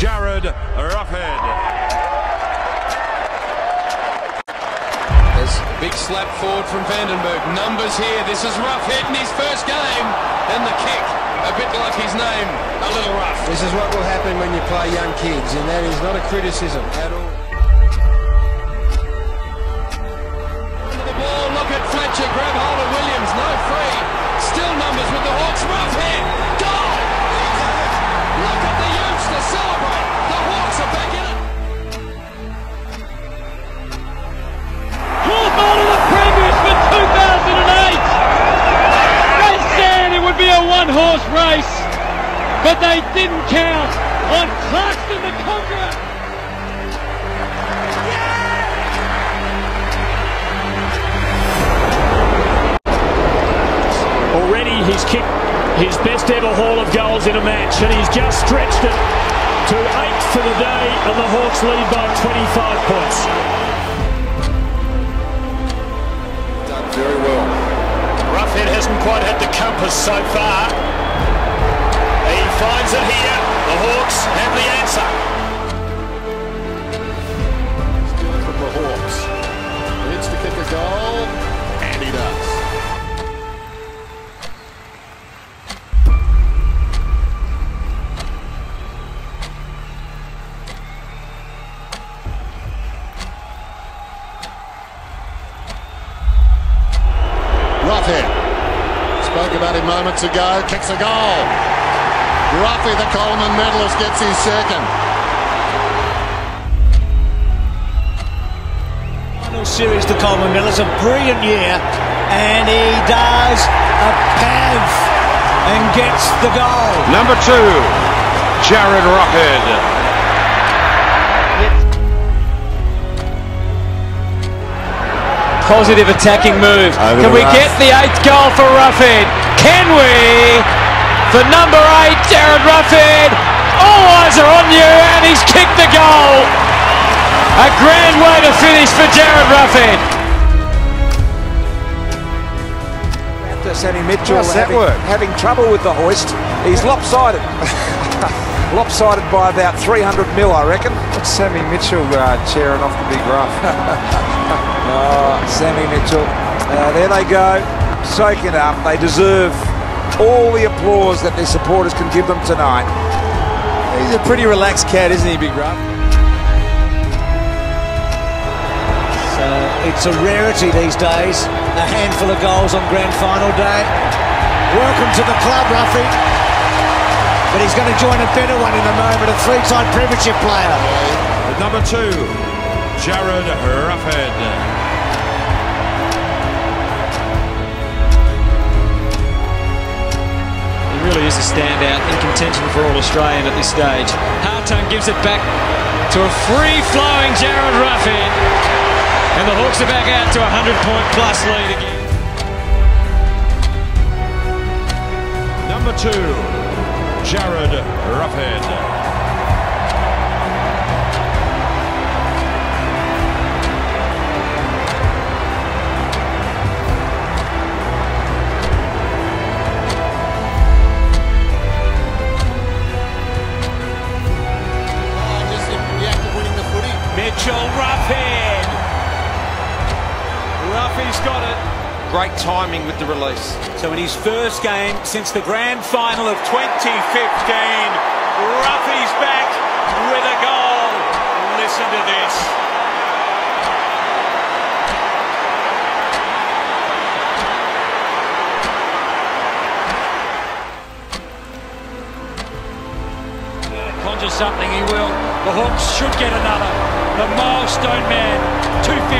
Jarryd Roughead. There's a big slap forward from Vandenberg. Numbers here. This is Roughead in his first game. And the kick, a bit like his name, a little rough. This is what will happen when you play young kids, and that is not a criticism at all. The ball, look at Fletcher, grab hold of Clarkston the Conqueror. Already he's kicked his best ever haul of goals in a match, and he's just stretched it to eight for the day, and the Hawks lead by 25 points. Done very well. Roughead hasn't quite had the compass so far. Finds it here. The Hawks have the answer. Stealing from the Hawks. Needs to kick a goal, and he does. Roughead. Spoke about him moments ago. Kicks a goal. Ruffy, the Coleman medalist, gets his second. Final series to Coleman Miller's a brilliant year, and he does a pav and gets the goal. Number two, Jarryd Roughead. Positive attacking move. Over Can we rough. get the eighth goal for Roughead? Can we? For number eight, Jarryd Ruffin. All eyes are on you, and he's kicked the goal. A grand way to finish for Jarryd Roughead. After Sammy Mitchell How's that having, work? having trouble with the hoist, he's lopsided. lopsided by about 300 mil, I reckon. What's Sammy Mitchell uh, cheering off the big rough? Oh, Sammy Mitchell. Uh, there they go, soaking up. They deserve all the applause that their supporters can give them tonight. He's a pretty relaxed cat, isn't he, Big Rough? So it's a rarity these days. A handful of goals on grand final day. Welcome to the club, Ruffy. But he's going to join a better one in a moment. A three-time premiership player. Number two, Jarryd Roughead. Really is a standout in contention for All Australian at this stage. Hartung gives it back to a free-flowing Jarryd Roughead. And the Hawks are back out to a 100-point plus lead again. Number two, Jarryd Roughead. Great timing with the release. So in his first game since the grand final of 2015, Ruffy's back with a goal. Listen to this. Conjure something, he will. The Hawks should get another. The milestone man, 250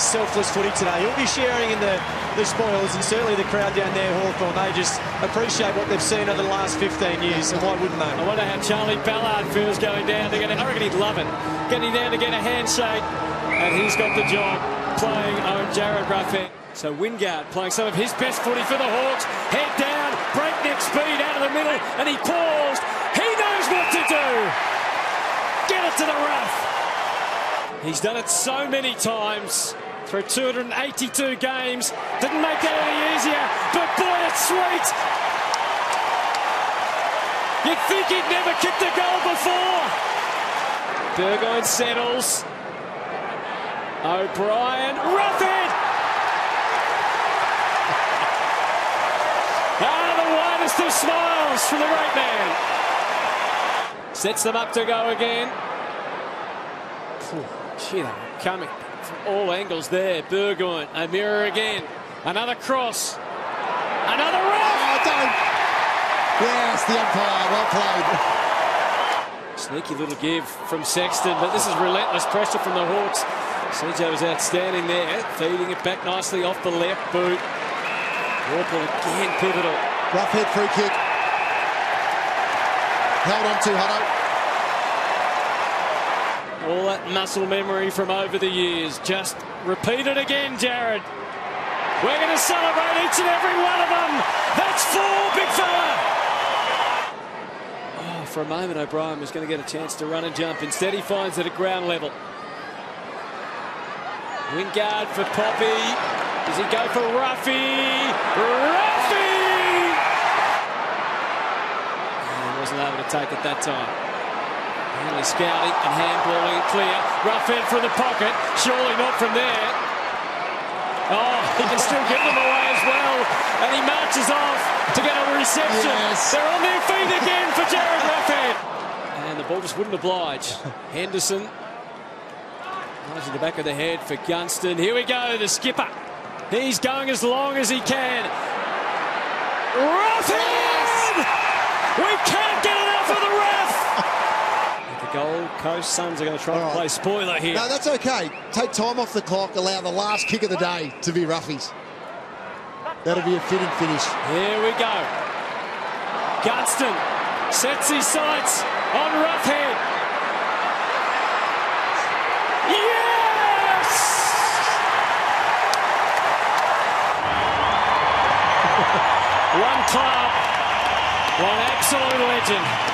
selfless footy today. He'll be sharing in the, the spoils, and certainly the crowd down there, Hawthorn, they just appreciate what they've seen over the last 15 years, and why wouldn't they? I wonder how Charlie Ballard feels going down to get. A, I reckon he'd love it. Getting down to get a handshake, and he's got the job playing on Jarryd Roughead. So Wingard playing some of his best footy for the Hawks. Head down, breakneck speed out of the middle, and he paused. He knows what to do. Get it to the rough. He's done it so many times through 282 games. Didn't make that any easier, but boy, it's sweet. You'd think he'd never kicked a goal before. Burgoyne settles. O'Brien, Roughead! ah, the widest of smiles from the great man. Sets them up to go again. Phew, were coming from all angles there. Burgoyne, a mirror again. Another cross. Another rough! Oh, don't. Yes, the umpire. Well played. Sneaky little give from Sexton, but this is relentless pressure from the Hawks. CJ was outstanding there, eh, feeding it back nicely off the left boot. Worpel again pivotal. Roughead free kick. Held on to Hutto. All that muscle memory from over the years. Just repeat it again, Jared. We're going to celebrate each and every one of them. That's four, big fella. Oh, for a moment, O'Brien was going to get a chance to run and jump. Instead, he finds it at ground level. Wingard for Poppy. Does he go for Ruffy? Ruffy! He wasn't able to take it that time. Hanley scouting and handballing it clear. Roughead from the pocket. Surely not from there. Oh, he can still give them away as well. And he marches off to get a reception. Yes. They're on their feet again for Jarryd Roughead. And the ball just wouldn't oblige. Henderson. Right to the back of the head for Gunston. Here we go, the skipper. He's going as long as he can. Roughead! Coast Suns are going to try All and right. play spoiler here. No, that's okay. Take time off the clock. Allow the last kick of the day to be roughies. That'll be a fitting finish. Here we go. Gunston sets his sights on Roughead. Yes! one club, one absolute legend.